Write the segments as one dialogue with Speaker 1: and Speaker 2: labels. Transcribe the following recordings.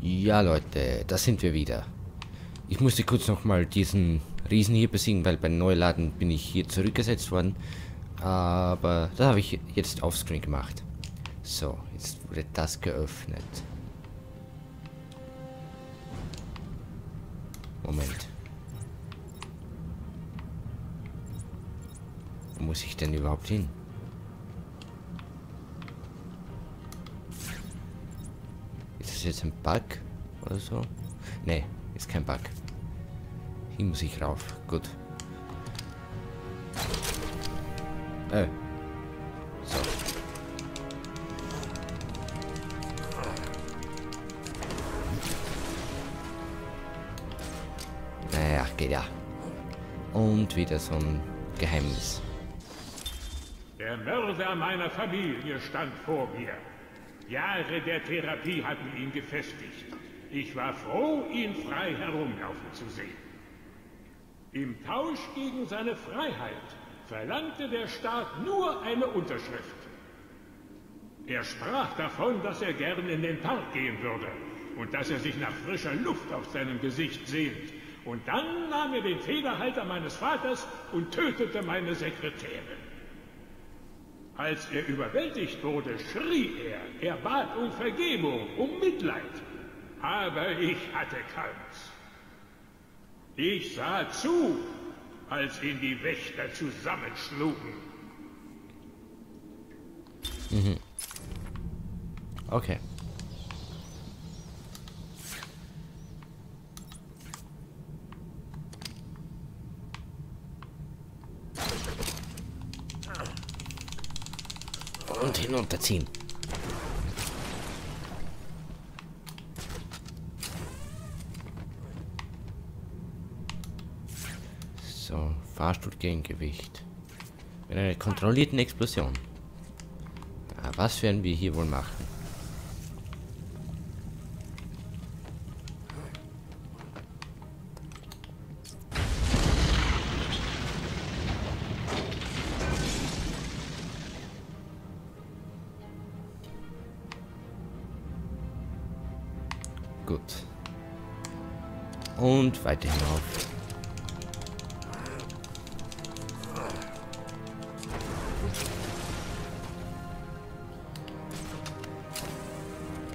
Speaker 1: Ja, Leute, da sind wir wieder. Ich musste kurz nochmal diesen Riesen hier besiegen, weil beim Neuladen bin ich hier zurückgesetzt worden. Aber das habe ich jetzt offscreen gemacht. So, jetzt wurde das geöffnet. Moment. Wo muss ich denn überhaupt hin? Das jetzt ein Bug oder so? Nee, ist kein Bug. Hier muss ich rauf. Gut. Äh. So. Naja, geht ja. Und wieder so ein Geheimnis.
Speaker 2: Der Mörder meiner Familie stand vor mir. Jahre der Therapie hatten ihn gefestigt. Ich war froh, ihn frei herumlaufen zu sehen. Im Tausch gegen seine Freiheit verlangte der Staat nur eine Unterschrift. Er sprach davon, dass er gern in den Park gehen würde und dass er sich nach frischer Luft auf seinem Gesicht sehnt. Und dann nahm er den Federhalter meines Vaters und tötete meine Sekretärin. Als er überwältigt wurde, schrie er, er bat um Vergebung, um Mitleid. Aber ich hatte keins. Ich sah zu, als ihn die Wächter zusammenschlugen.
Speaker 1: Mhm. Okay. Und hinunterziehen. So, Fahrstuhlgegengewicht. Mit einer kontrollierten Explosion. Ja, was werden wir hier wohl machen? Und weiter hinauf.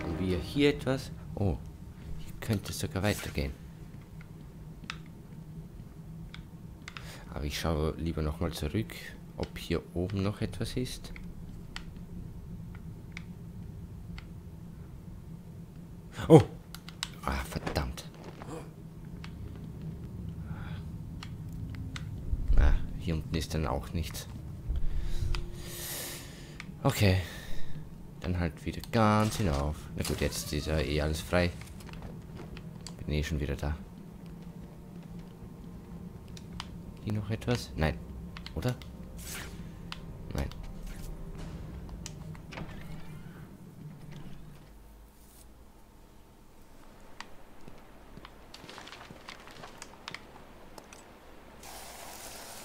Speaker 1: Haben wir hier etwas? Oh, hier könnte es sogar weitergehen. Aber ich schaue lieber nochmal zurück, ob hier oben noch etwas ist. Oh! Ah, verdammt. Ah, hier unten ist dann auch nichts. Okay. Dann halt wieder ganz hinauf. Na gut, jetzt ist ja eh alles frei. Bin eh schon wieder da. Hier noch etwas? Nein. Oder? Nein.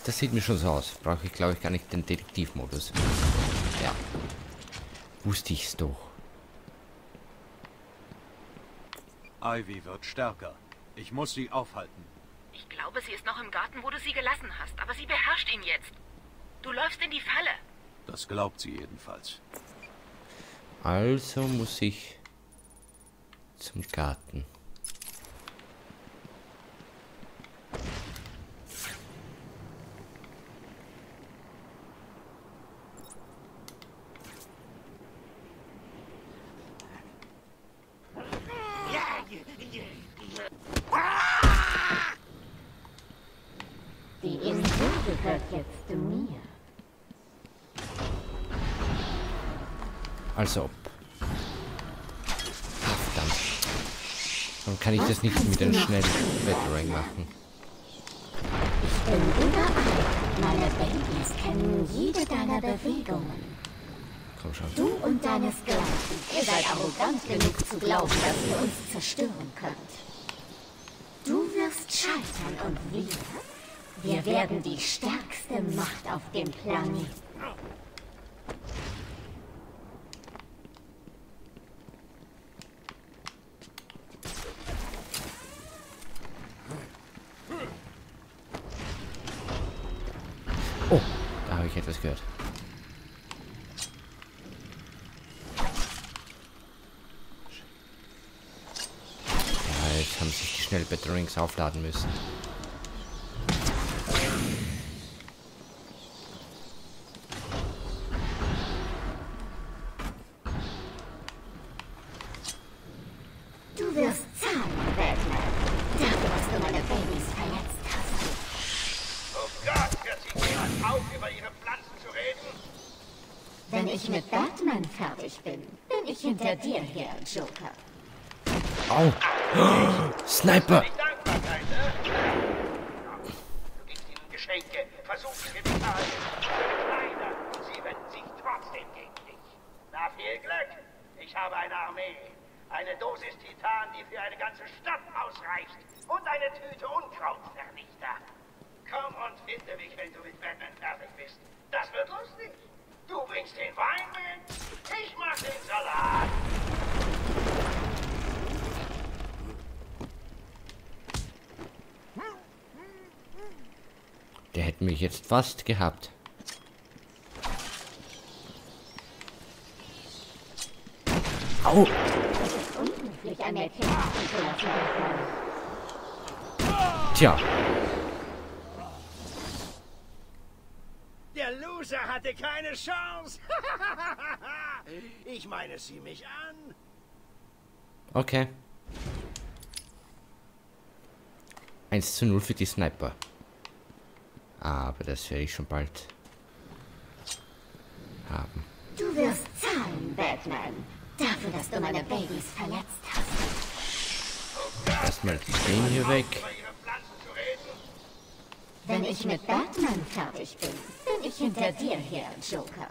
Speaker 1: Das sieht mir schon so aus. Brauche ich, glaube ich, gar nicht den Detektivmodus. Ja. Wusste ich's doch.
Speaker 3: Ivy wird stärker. Ich muss sie aufhalten.
Speaker 4: Ich glaube, sie ist noch im Garten, wo du sie gelassen hast, aber sie beherrscht ihn jetzt. Du läufst in die Falle.
Speaker 3: Das glaubt sie jedenfalls.
Speaker 1: Also muss ich zum Garten.
Speaker 5: Die Insel gehört jetzt mir.
Speaker 1: Also ob. Ah, verdammt. Dann kann ich das nicht mit dem schnellen Battering machen.
Speaker 5: Ich bin überall. Meine Babys kennen jede deiner Bewegungen.
Speaker 1: Komm schon.
Speaker 5: Du und deine Sklaven, ihr seid arrogant genug zu glauben, dass ihr uns zerstören könnt. Du wirst scheitern und wir? Wir werden die stärkste Macht auf dem Planeten.
Speaker 1: Ich etwas gehört. Ja, jetzt haben sich die schnell Batterings aufladen müssen.
Speaker 5: Du wirst zahlen, Batman. Dafür, dass du meine Babys verletzt hast.
Speaker 6: Oh Gott, hört sich jemand auf, über ihre Pflanzen zu reden?
Speaker 5: Wenn ich mit Batman fertig bin, bin ich hinter dir her, Joker.
Speaker 1: Au! Sniper!
Speaker 6: Nicht Dankbarkeit, ne? Du gibst ihnen Geschenke, versuchst Chemikalien, Kleider, und sie wenden sich trotzdem gegen dich. Na, viel Glück. Ich habe eine Armee. Eine Dosis Titan, die für eine ganze Stadt ausreicht. Und eine Tüte Unkrautvernichter. Komm und finde mich, wenn du mit Batman fertig bist. Das wird lustig. Du bringst den Wein mit. Ich mach den Salat.
Speaker 1: Der hätte mich jetzt fast gehabt. Au!
Speaker 5: Unhöflich, ein Mädchen warten zu lassen.
Speaker 1: Tja,
Speaker 6: Der Loser hatte keine Chance. ich meine, sieh mich an.
Speaker 1: okay. 1 zu 0 für die Sniper. Aber das werde ich schon bald haben.
Speaker 5: Du wirst zahlen, Batman. Dafür, dass du meine Babys verletzt hast.
Speaker 1: Erstmal den hier weg.
Speaker 6: Über ihre Pflanzen zu reden.
Speaker 5: Wenn ich mit Batman fertig bin, bin ich hinter dir her, Joker.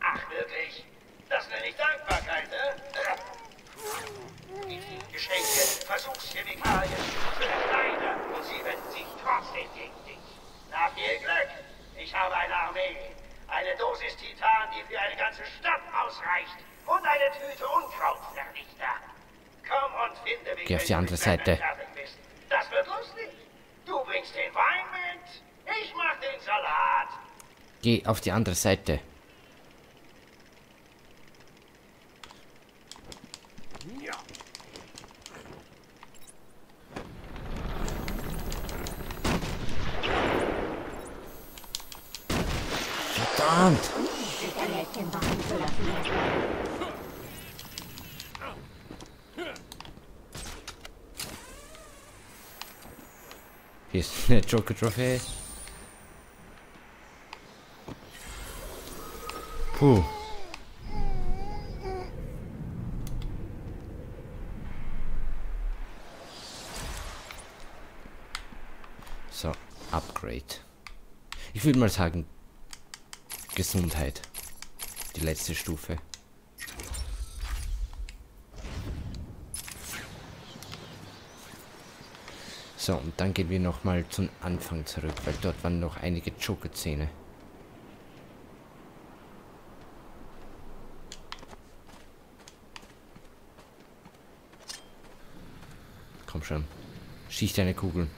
Speaker 6: Ach, wirklich? Das nenne ich Dankbarkeit, ne? Gibst ihnen Geschenke, Versuchschemikalien, schöne Kleider und sie wenden sich trotzdem gegen dich. Na, viel Glück. Ich habe eine Armee. Eine Dosis Titan, die für eine ganze Stadt ausreicht. Und eine Tüte Unkrautvernichter. Komm und finde mich,
Speaker 1: Geh auf die andere Seite.
Speaker 6: fertig bist. Das wird lustig. Du bringst den Wein mit. Ich mach den Salat.
Speaker 1: Geh auf die andere Seite. Verdammt!
Speaker 5: Unhöflich, ein Mädchen warten zu lassen, Batman.
Speaker 1: Hier ist eine Joker-Trophäe. Puh. So, Upgrade. Ich würde mal sagen, Gesundheit. Die letzte Stufe. So, und dann gehen wir nochmal zum Anfang zurück, weil dort waren noch einige Joker-Szene. Komm schon. Schieß deine Kugeln.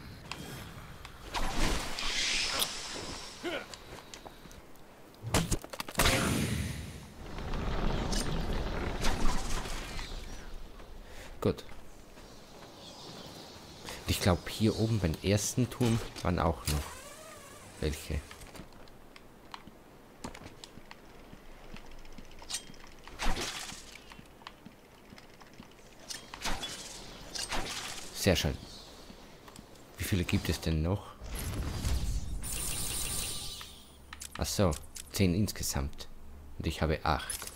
Speaker 1: Gut. Und Ich glaube, hier oben beim ersten Turm waren auch noch welche. Sehr schön. Wie viele gibt es denn noch? Ach so, zehn insgesamt. Und ich habe acht.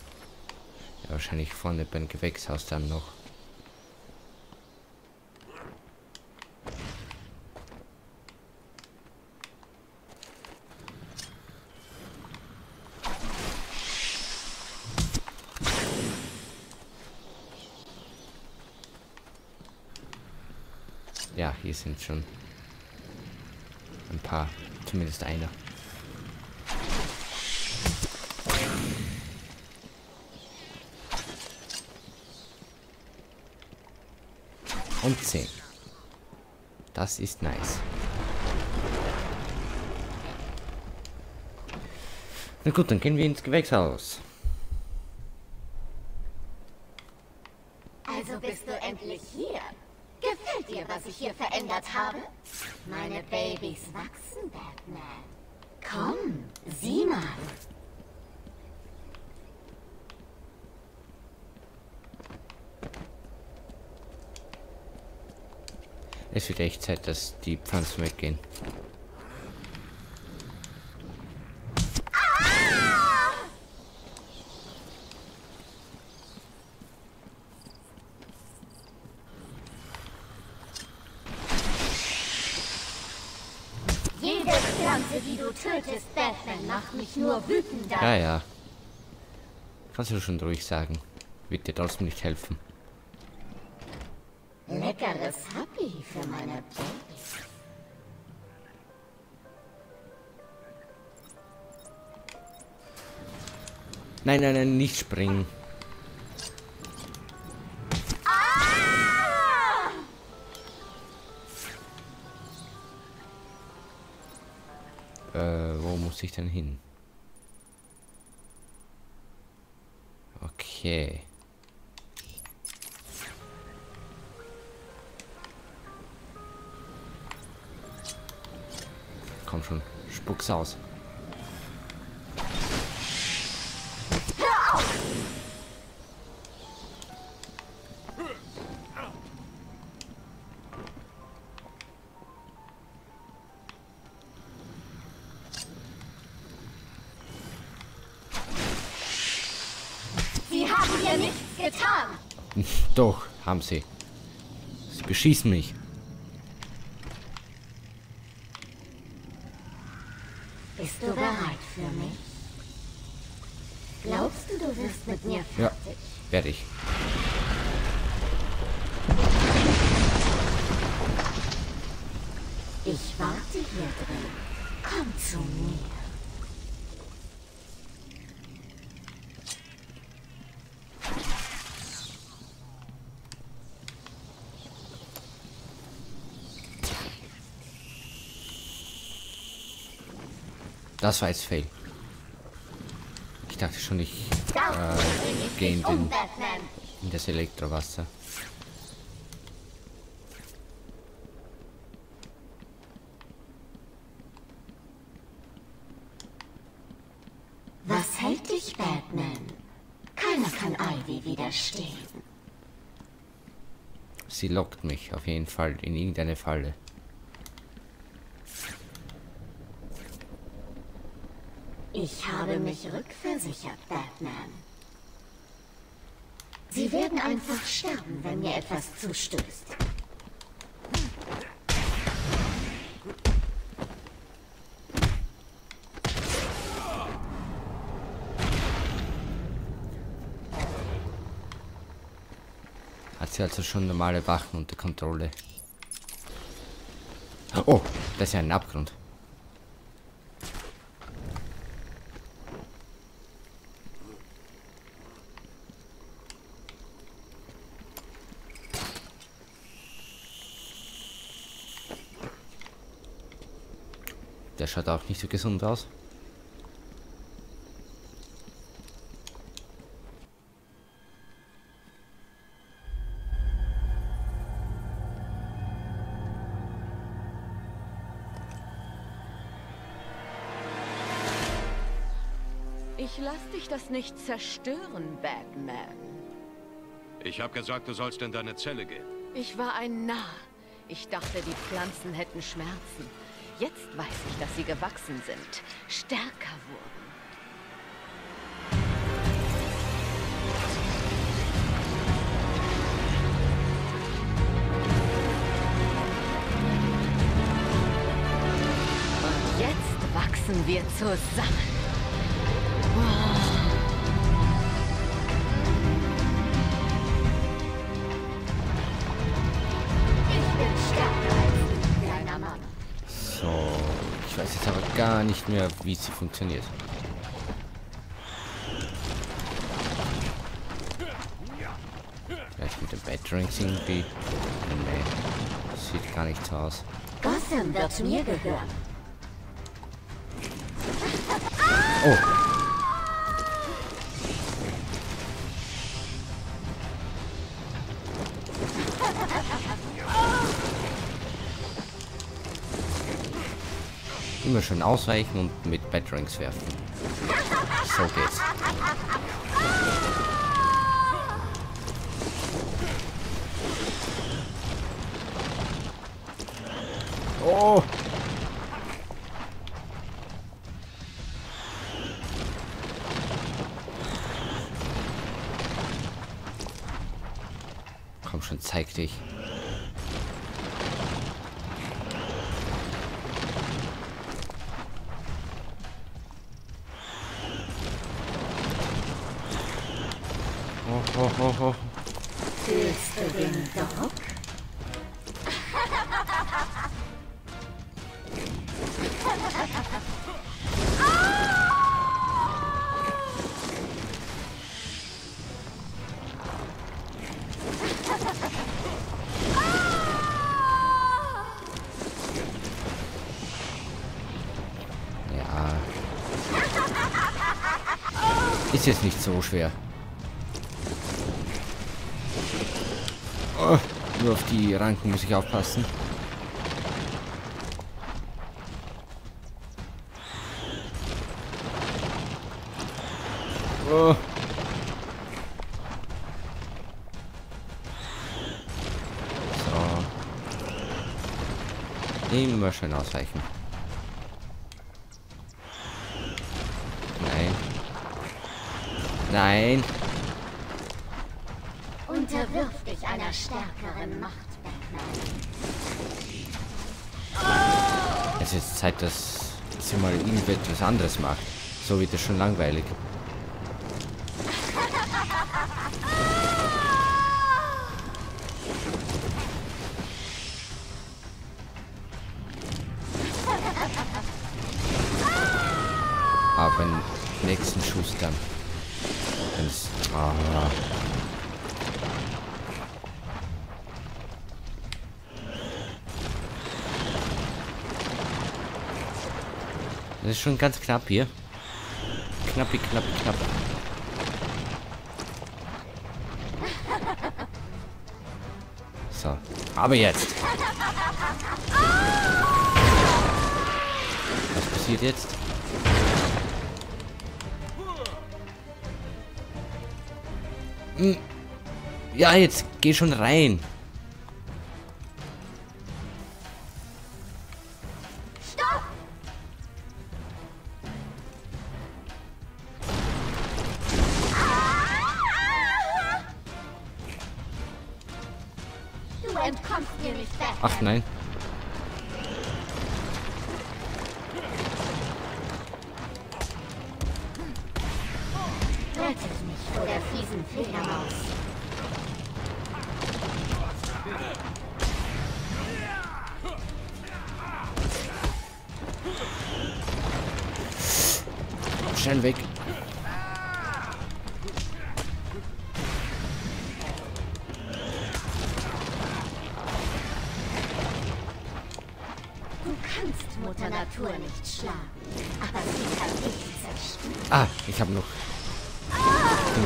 Speaker 1: Ja, wahrscheinlich vorne beim Gewächshaus dann noch. Sind schon ein paar, zumindest einer. Und 10. Das ist nice. Na gut, dann gehen wir ins Gewächshaus.
Speaker 5: Also bist du endlich hier. Gefällt dir, was ich hier verändert habe? Meine Babys wachsen, Batman. Komm, sieh mal.
Speaker 1: Es wird echt Zeit, dass die Pflanzen weggehen.
Speaker 5: Jede Pflanze, die du tötest, Batman, macht mich nur wütender.
Speaker 1: Ja, ja. Kannst du schon ruhig sagen. Wird dir trotzdem nicht helfen.
Speaker 5: Leckeres Happy für meine Babys.
Speaker 1: Nein, nein, nein, nicht springen. Äh, wo muss ich denn hin? Okay. Komm schon, spuck's aus.
Speaker 5: Sie haben dir nichts getan.
Speaker 1: Doch, haben sie. Sie beschießen mich.
Speaker 5: Bist du bereit für mich? Glaubst du, du wirst mit mir
Speaker 1: Ja,
Speaker 5: fertig?
Speaker 1: werde ich.
Speaker 5: Ich warte hier drin. Komm zu mir.
Speaker 1: Das war jetzt Fail. Ich dachte schon, ich äh, gehe in, den, in das Elektrowasser.
Speaker 5: Was hält dich, Batman? Keiner kann Ivy widerstehen.
Speaker 1: Sie lockt mich auf jeden Fall in irgendeine Falle.
Speaker 5: Ich habe mich rückversichert, Batman. Sie werden einfach sterben, wenn mir etwas zustößt.
Speaker 1: Hat sie also schon normale Wachen unter Kontrolle. Oh, das ist ja ein Abgrund. Der schaut auch nicht so gesund aus.
Speaker 7: Ich lass dich das nicht zerstören, Batman.
Speaker 3: Ich habe gesagt, du sollst in deine Zelle gehen.
Speaker 7: Ich war ein Narr. Ich dachte, die Pflanzen hätten Schmerzen. Jetzt weiß ich, dass sie gewachsen sind, stärker wurden. Und jetzt wachsen wir zusammen.
Speaker 1: Mehr, wie sie funktioniert. Vielleicht mit den Batrings irgendwie. Nee, sieht gar nicht so aus.
Speaker 5: Gotham wird mir gehören.
Speaker 1: Oh, Immer schön ausweichen und mit Batarangs werfen. So geht's. Oh! Oh,
Speaker 5: du den?
Speaker 1: Ja. Ist jetzt nicht so schwer. Nur auf die Ranken muss ich aufpassen. Oh. So. Immer schön ausweichen. Nein. Nein.
Speaker 5: Unterwirf dich einer stärkeren Macht, Batman.
Speaker 1: Es ist Zeit, dass sie mal irgendetwas anderes macht. So wird es schon langweilig. Aber beim nächsten Schuss dann. Ah. Das ist schon ganz knapp hier. Knappi, knappi, knapp. So, aber jetzt. Was passiert jetzt? Hm. Ja, jetzt geh schon rein.
Speaker 5: Entkommst mir nicht.
Speaker 1: Ach nein.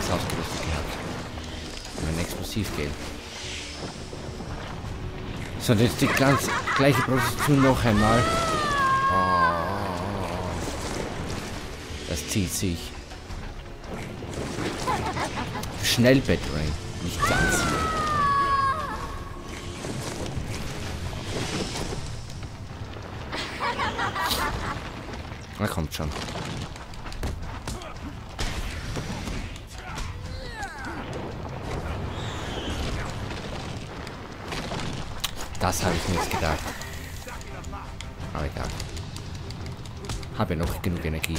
Speaker 1: Dings ausgerüstet gehabt. Mein Explosivgel. So, jetzt die ganz gleiche Position noch einmal. Oh. Das zieht sich. Schnell, Battering. Nicht ganz. Na kommt schon. Das habe ich mir jetzt gedacht. Aber egal. Habe noch genug Energie.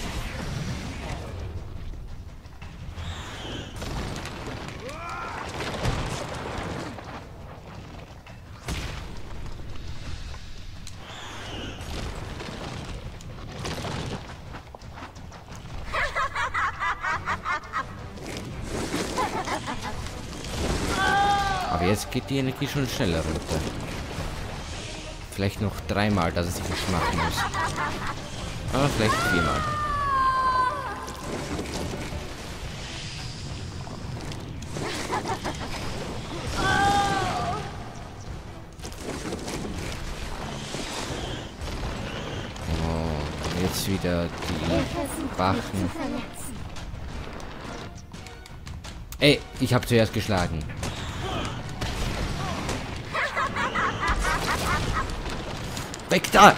Speaker 1: Aber jetzt geht die Energie schon schneller runter. Vielleicht noch dreimal, dass es sich nicht machen muss. Aber vielleicht viermal. Oh, jetzt wieder die Wachen. Ey, ich habe zuerst geschlagen. Weg da!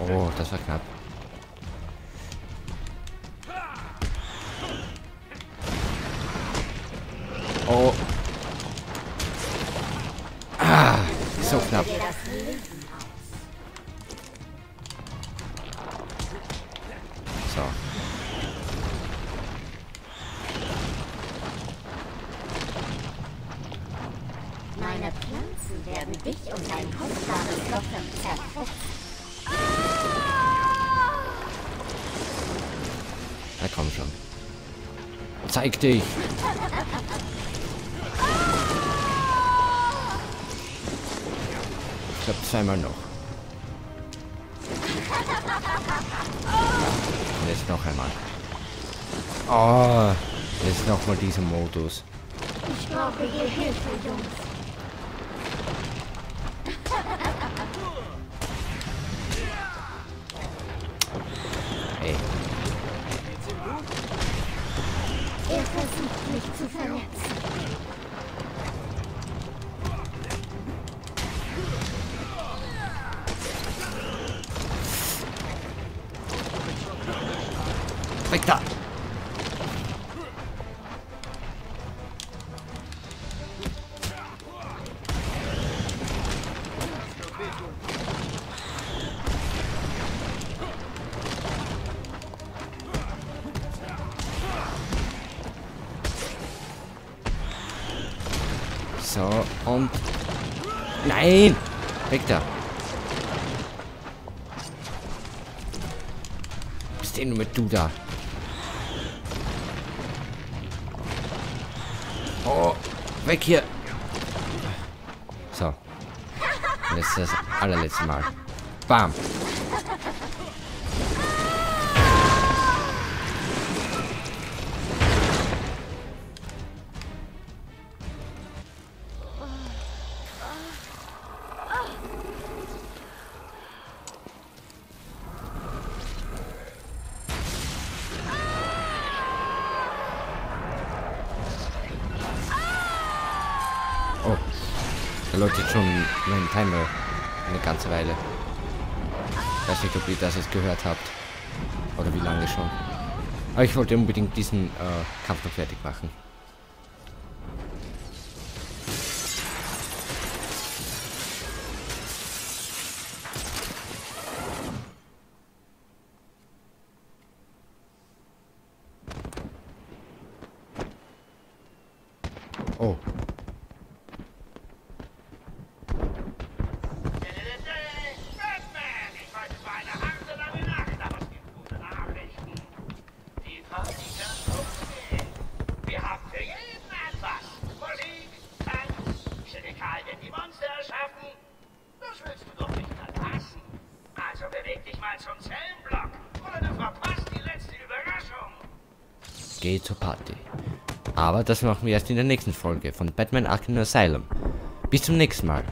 Speaker 1: Oh, das war knapp. Oh.
Speaker 5: Werden dich und dein kostbares Locken zerfetzen.
Speaker 1: Na komm schon. Zeig dich! Ich glaube zweimal noch. Und jetzt noch einmal. Oh, jetzt noch mal dieser Modus.
Speaker 5: Ich brauche hier Hilfe, Jungs.
Speaker 1: Weg hier! So. Und jetzt das allerletzte Mal. Bam! Läuft jetzt schon mein Timer eine ganze Weile. Ich weiß nicht, ob ihr das jetzt gehört habt. Oder wie lange schon. Aber ich wollte unbedingt diesen äh, Kampf noch fertig machen. Oh.
Speaker 6: Batman! Ich weiß, es war eine harte, lange Nacht, aber es gibt gute Nachrichten. Die Party kann losgehen. Wir haben für jeden etwas. Musik, Tanz, Chemikalien, die Monster erschaffen. Das willst du doch nicht verpassen. Also beweg dich mal zum Zellenblock oder du verpasst die letzte Überraschung.
Speaker 1: Zur Party. Aber das machen wir erst in der nächsten Folge von Batman Arkham Asylum. Bis zum nächsten Mal.